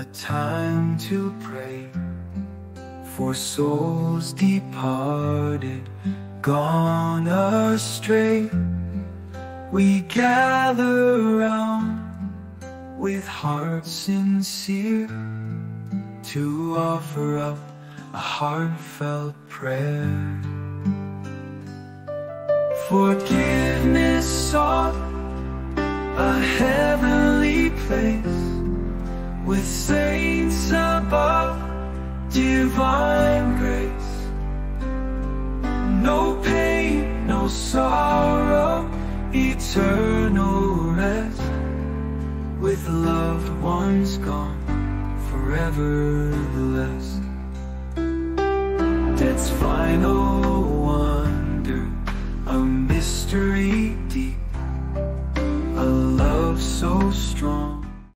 a time to pray for souls departed, gone astray. We gather round with hearts sincere to offer up a heartfelt prayer. Forgiveness sought a heavenly place with saints above divine grace. No pain, no sorrow, eternal rest. With loved ones gone, forever blessed. Death's final wonder, a mystery deep, a love so strong.